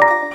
you